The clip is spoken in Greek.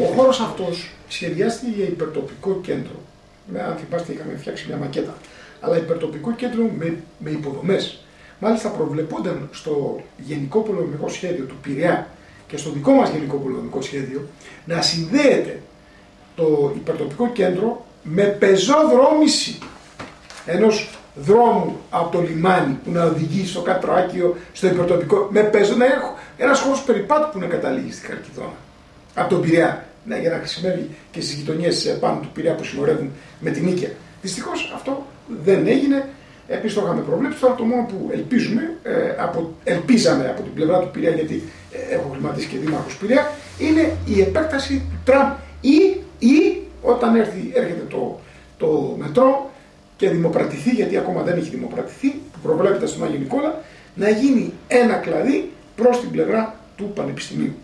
Ο χώρος αυτός σχεδιάστηκε για υπερτοπικό κέντρο. Αν θυμάστε, είχαμε φτιάξει μια μακέτα. Αλλά υπερτοπικό κέντρο με, με υποδομές. Μάλιστα, προβλεπόταν στο Γενικό Πολεμικό Σχέδιο του Πειραιά και στο δικό μας Γενικό Πολεμικό Σχέδιο να συνδέεται το υπερτοπικό κέντρο με πεζόδρόμηση ενός δρόμου από το λιμάνι που να οδηγεί στο Κατράκιο, στο υπερτοπικό, με πεζό να έχω ένας χώρος περιπάτου που να καταλήγει στη Χαρκιδόνα από τον Πειραιά ναι, για να χρησιμεύει και στις γειτονιές πάνω του Πειραιά που συνορεύουν με την Νίκαια. Δυστυχώς αυτό δεν έγινε. Επίσης το είχαμε προβλέψει. Τώρα το μόνο που ελπίζουμε, ε, από, ελπίζαμε από την πλευρά του Πειραιά, γιατί ε, έχω χρηματίσει και δήμαρχος Πειραιά, είναι η επέκταση του τραμ ή, ή όταν έρθει, έρχεται το, το μετρό και δημοπρατηθεί, γιατί ακόμα δεν έχει δημοπρατηθεί, που προβλέπεται στον Άγιο Νικόλα, να γίνει ένα κλαδί προς την πλευρά του Πανεπιστημίου.